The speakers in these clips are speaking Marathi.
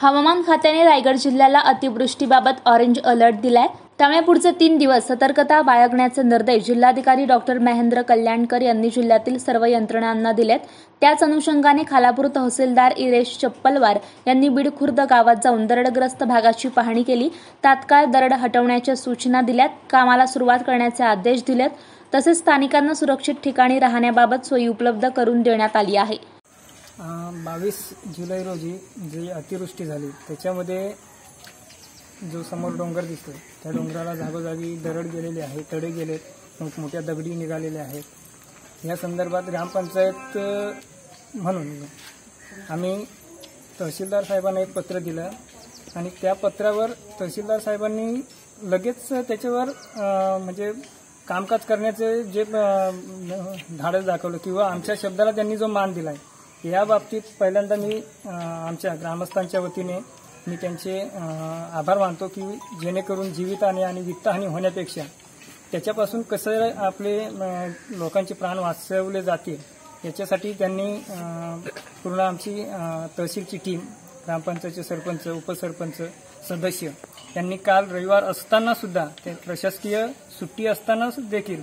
हवामान खात्याने रायगड जिल्ह्याला अतिवृष्टीबाबत ऑरेंज अलर्ट दिलाय. त्यामुळे पुढचे तीन दिवस सतर्कता बाळगण्याचे निर्देश जिल्हाधिकारी डॉक्टर महेंद्र कल्याणकर यांनी जिल्ह्यातील सर्व यंत्रणांना दिलेत. त्याच अनुषंगाने खालापूर तहसीलदार इरेश चप्पलवार यांनी बीड खुर्द गावात जाऊन दरडग्रस्त भागाची पाहणी केली. तात्काळ दरड हटवण्याच्या सूचना दिल्यात. कामाला सुरुवात करण्याचे आदेश दिलेत. तसेच स्थानिकांना सुरक्षित ठिकाणी राहण्याबाबत सोयी उपलब्ध करून देण्यात आली आहे. बावीस जुलै रोजी जी अतिवृष्टी झाली त्याच्यामध्ये जो समोर डोंगर दिसतो त्या डोंगराला जागोजागी दरड गेलेली आहे तडे गेले मोठमोठ्या दगडी निघालेल्या आहेत. या संदर्भात ग्रामपंचायत म्हणून आम्ही तहसीलदार साहेबांना एक पत्र दिलं आणि त्या पत्रावर तहसीलदार साहेबांनी लगेच त्याच्यावर म्हणजे कामकाज करण्याचे जे धाडस दाखवलं किंवा आमच्या शब्दाला त्यांनी जो मान दिला आहे या बाबतीत पहिल्यांदा मी आमच्या ग्रामस्थांच्या वतीने मी त्यांचे आभार मानतो की जेणेकरून जीवितहानी आणि वित्तहानी होण्यापेक्षा त्याच्यापासून कसं आपले लोकांचे प्राण वाचवले जातील याच्यासाठी त्यांनी पूर्ण आमची तहसीलची टीम ग्रामपंचायतचे सरपंच उपसरपंच सदस्य यांनी काल रविवार असताना सुद्धा ते प्रशासकीय सुट्टी असताना देखील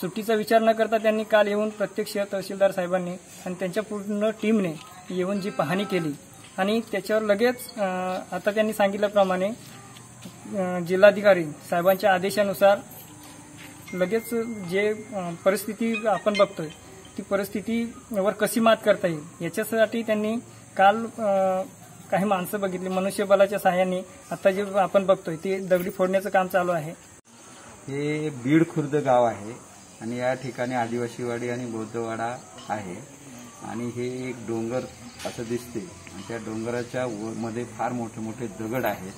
सुट्टीचा विचार न करता त्यांनी काल येऊन प्रत्यक्ष तहसीलदार साहेबांनी आणि त्यांच्या पूर्ण टीमने येऊन जी पाहणी केली. आणि त्याच्यावर लगेच आता त्यांनी सांगितल्याप्रमाणे जिल्हाधिकारी साहेबांच्या आदेशानुसार लगेच जे परिस्थिती आपण बघतोय ती परिस्थितीवर कशी मात करता येईल? याच्यासाठी त्यांनी काल काही माणसं बघितली. मनुष्यबलाच्या सहाय्याने आता जे आपण बघतोय ते दगडी फोडण्याचं काम चालू आहे. हे बीड खुर्द गाव आहे. आणि या ठिकाणी आदिवासीवाडी आणि बौद्धवाडा आहे. आणि हे एक डोंगर असं दिसते. आणि त्या डोंगराच्या मध्ये फार मोठे मोठे दगड आहेत.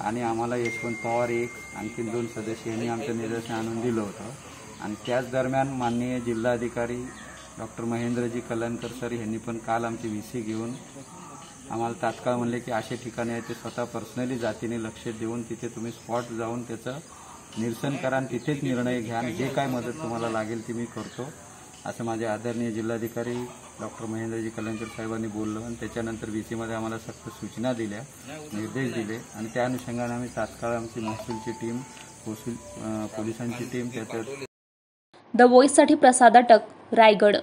आणि आम्हाला यशवंत पवार एक आणखीन दोन सदस्य यांनी आमचं निदर्शन आणून दिलं होतं. आणि त्याच दरम्यान माननीय जिल्हाधिकारी डॉक्टर महेंद्रजी कल्याणकर सर यांनी पण काल आमची व्ही सी घेऊन आम्हाला तात्काळ म्हणले की असे ठिकाणी आहे ते स्वतः पर्सनली जातीने लक्ष देऊन तिथे तुम्ही स्पॉट जाऊन त्याचं निरसन करा आणि तिथेच निर्णय घ्या आणि जे काय मदत तुम्हाला लागेल ती मी करतो. असं माझे आदरणीय जिल्हाधिकारी डॉक्टर महेंद्रजी कल्याणकर साहेबांनी बोललं आणि त्याच्यानंतर बी सीमध्ये आम्हाला सक्त सूचना दिल्या निर्देश दिले आणि त्या अनुषंगाने आम्ही तात्काळ आमची महसूलची टीम पोलिसांची टीम त्याच्यात द व्हॉइससाठी प्रसाद अटक रायगड.